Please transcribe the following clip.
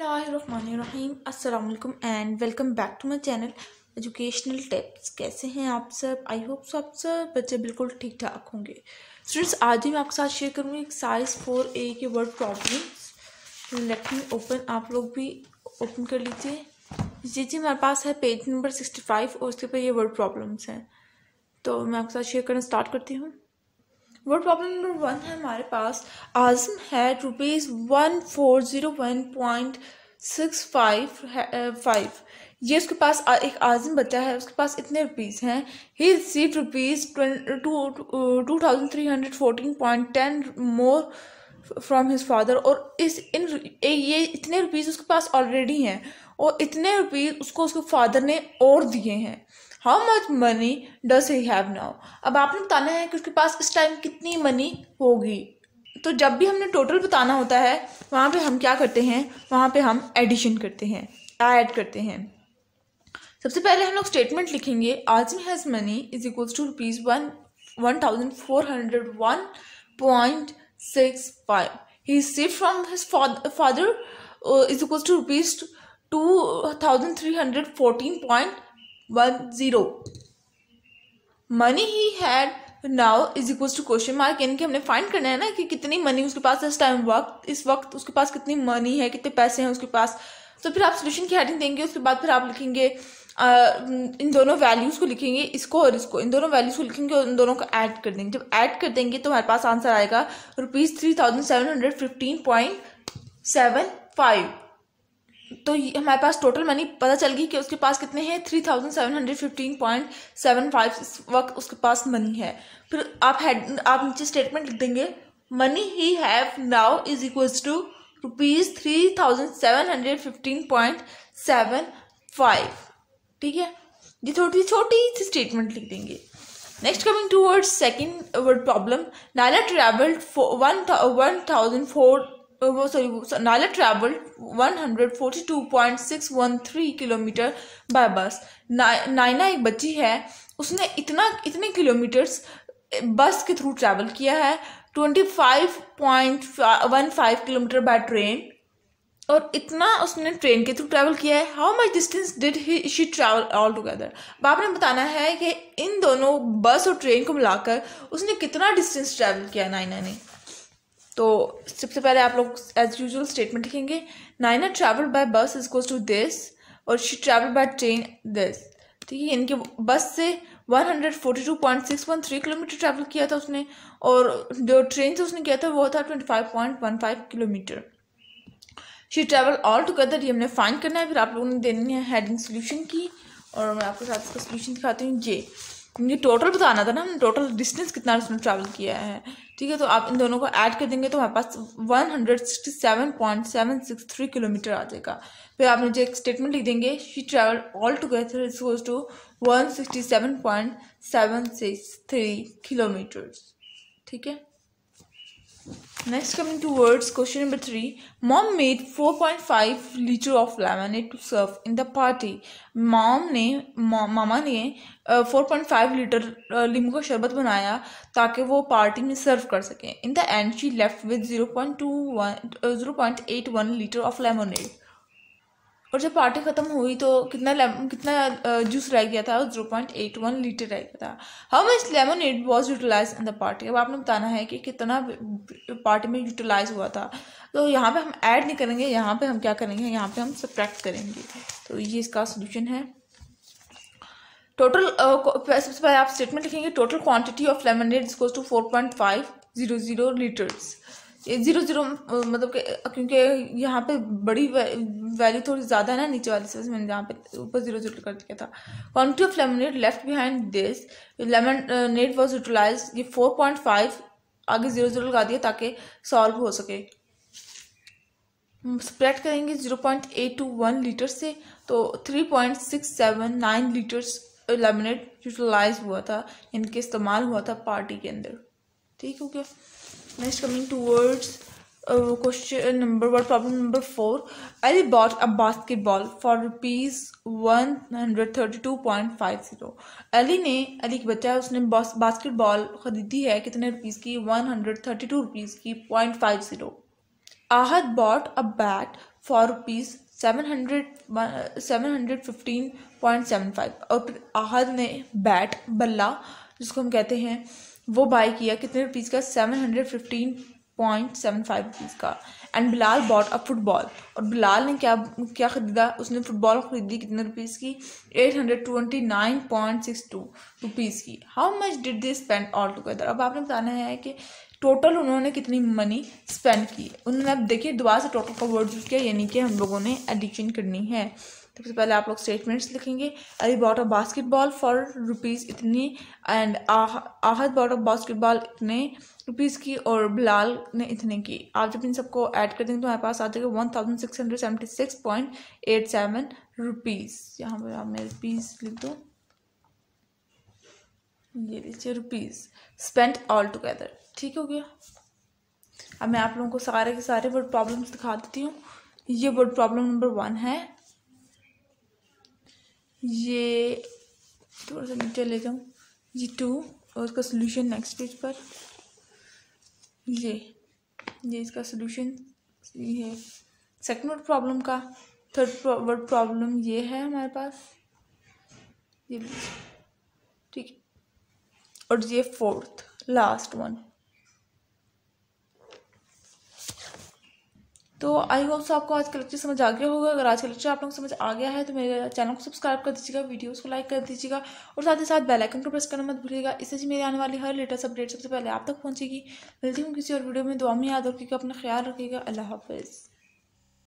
अस्सलाम वालेकुम and welcome back to my channel educational tips. कैसे हैं आप सब? आई होप सब सब बच्चे बिल्कुल ठीक ठाक होंगे। स्टूडेंट्स आज ही मैं आपके साथ शेयर करूँगी एक साइज़ फोर ए के word problems let me open आप लोग भी ओपन कर लीजिए। जी जी हमारे पास है पेज नंबर सिक्सटी फाइव और उसके ऊपर ये वर्ड प्रॉब्लम्स हैं। तो मैं आपके साथ शेयर करना स्टार्ट करती हूँ। वर्ड प्रॉब्लम नंबर वन है हमारे पास। आज़म है rupees one four zero one point six five five ये उसके पास एक आज़म बच्चा है, उसके पास इतने रुपीज़ हैं। He receive rupees two two thousand three hundred fourteen point ten more from his father और इस, इन ये इतने रुपीज़ उसके पास ऑलरेडी हैं। और इतने रुपीज़ उसको उसके फादर ने और दिए हैं। How much money does he have now अब आपने बताना है कि उसके पास इस टाइम कितनी मनी होगी। तो जब भी हमने टोटल बताना होता है, वहाँ पे हम क्या करते हैं? वहाँ पे हम एडिशन करते हैं ऐड करते हैं? सबसे पहले हम लोग स्टेटमेंट लिखेंगे Azam has money is equals to rupees one one thousand four hundred one point six five he save from his father is equals to rupees two thousand three hundred fourteen point one zero money he had now is equal to question mark यानी कि हमने find करना है ना कि कितनी money उसके पास इस टाइम वक्त, इस वक्त उसके पास कितनी मनी है, कितने पैसे हैं उसके पास। तो फिर आप सोल्यूशन की हेडिंग देंगे, उसके बाद फिर आप लिखेंगे इन दोनों वैल्यूज़ को लिखेंगे, इसको और इसको। इन दोनों वैल्यूज़ को लिखेंगे और इन दोनों को ऐड कर देंगे। जब ऐड कर देंगे तो हमारे पास आंसर आएगा rupees three thousand seven hundred fifteen point seven five तो हमारे पास टोटल मनी पता चल गई कि उसके पास कितने हैं? Three thousand seven hundred fifteen point seven five इस वक्त उसके पास मनी है। फिर आप हेड आप नीचे स्टेटमेंट लिख देंगे money he have now is equals to rupees three thousand seven hundred fifteen point seven five ठीक है? ये थोड़ी छोटी सी स्टेटमेंट लिख देंगे। Next coming to word second word problem Naila traveled one thousand four वो सॉरी नाला travel 142.613 kilometre by bus Naina एक बच्ची है, उसने इतना, इतने किलोमीटर्स बस के थ्रू ट्रैवल किया है 25.15 किलोमीटर बाय ट्रेन और इतना उसने ट्रेन के थ्रू ट्रैवल किया है। How much distance did he she travel all together अब आपने बताना है कि इन दोनों बस और ट्रेन को मिलाकर उसने कितना डिस्टेंस ट्रैवल किया नाइना ने। तो सबसे पहले आप लोग एज यूजल स्टेटमेंट लिखेंगे Naina travel by bus is goes to this और she travel by train this ठीक है इनके बस से 142.613 किलोमीटर ट्रैवल किया था उसने और जो ट्रेन से उसने किया था वो था 25.15 kilometre. She travel all together ये हमने फाइंड करना है, फिर आप लोगों ने देनी है हेडिंग सोल्यूशन की और मैं आपके साथ इसका सोल्यूशन दिखाती हूँ ये मुझे टोटल बताना था ना, हमने टोटल डिस्टेंस कितना उसने ट्रैवल किया है। ठीक है तो आप इन दोनों को ऐड कर देंगे तो हमारे पास one hundred sixty seven point seven six three kilometre आ जाएगा। फिर आप मुझे एक स्टेटमेंट लिख देंगे she travel all together is goes to one sixty seven point seven six three kilometres ठीक है? Next coming to words question number three mom made four point five litre of lemonade to serve in the party mom ने मामा ने four point five litre लींबू का शरबत बनाया ताकि वो पार्टी में सर्व कर सकें in the end she left with zero point two one zero point eight one litre of lemonade और जब पार्टी ख़त्म हुई तो कितना कितना जूस रह गया था? Zero point eight one litre रह गया था। How much lemon it was utilize in the party अब आपने बताना है कि कितना पार्टी में यूटिलाइज हुआ था। तो यहाँ पे हम ऐड नहीं करेंगे, यहाँ पे हम क्या करेंगे? यहाँ पे हम सब्ट्रैक्ट करेंगे। तो ये इसका सोल्यूशन है। टोटल सबसे पहले आप स्टेटमेंट लिखेंगे total quantity of lemon is two four point five zero zero litres zero zero मतलब कि, क्योंकि यहाँ पे बड़ी वैल्यू थोड़ी ज़्यादा है ना नीचे वाली से मैंने यहाँ पे ऊपर ज़ीरो ज़ीरो कर दिया था। Quantity of lemonade left behind this lemonade was utilize ये फोर पॉइंट फाइव आगे ज़ीरो ज़ीरो लगा दिया ताकि सॉल्व हो सके। स्प्रेड करेंगे zero point eight two one litre से तो three point six seven nine litres lemonade utilize हुआ था, इनके इस्तेमाल हुआ था पार्टी के अंदर। ठीक हो गया? Next coming towards uh, question number what problem number four ali bought a basketball for rupees 132.50 Ali ने अली की बच्चा उसने बास्केटबॉल खरीदी है कितने रुपीज़ की? 132 रुपीज़ की point five zero Ahad bought a bat for rupees seven hundred seven hundred fifteen point seven five और आहद ने बैट बल्ला जिसको हम कहते हैं वो बाई किया कितने रुपीज़ का? Seven hundred fifteen point seven five rupees का। And Bilal bought a football और बिलाल ने क्या क्या ख़रीदा? उसने फुटबॉल ख़रीदी कितने रुपीज़ की? Eight hundred twenty nine point six two rupees की। How much did they spend all together अब आपने बताना है कि टोटल उन्होंने कितनी मनी स्पेंड की। उन्होंने, अब देखिए, दोबारा से टोटल का वर्ड यूज़ किया, यानी कि हम लोगों ने एडिक्शन करनी है। सबसे पहले आप लोग स्टेटमेंट्स लिखेंगे। I bought a basketball for rupees इतनी and Ahad bought a basketball इतने रुपीज़ की और बिलाल ने इतने की। आप जब इन सबको ऐड कर देंगे तो हमारे पास आ जाएगा one thousand six hundred seventy six point eight seven rupees यहाँ पर आप मैं रुपीज़ लिख दो। ये लीजिए रुपीज़ स्पेंड ऑल टुगेदर ठीक हो गया? अब मैं आप लोगों को सारे के सारे वर्ड प्रॉब्लम्स दिखा देती हूँ। ये वर्ड प्रॉब्लम नंबर वन है। ये थोड़ा सा नीचे ले जाऊँ। ये टू और उसका सोल्यूशन नेक्स्ट पेज पर। ये ये इसका सोल्यूशन ये है। सेकंड वर्ड प्रॉब्लम का थर्ड वर्ड प्रॉब्लम ये है हमारे पास। ये, ठीक। और ये फोर्थ लास्ट वन तो आई होप सो आपको आज का लेक्चर समझ आ गया होगा। अगर आज का लेक्चर आप लोग समझ आ गया है तो मेरे चैनल को सब्सक्राइब कर दीजिएगा वीडियोस को लाइक कर दीजिएगा, और साथ ही साथ बेल आइकन को प्रेस करना मत भूलिएगा। इससे जी मेरी आने वाली हर लेटेस्ट अपडेट सबसे पहले आप तक पहुंचेगी। मिलती हूँ किसी और वीडियो में। दुआ में याद रखिएगा, अपना ख्याल रखिएगा। अल्लाह हाफिज़।